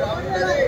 Yeah.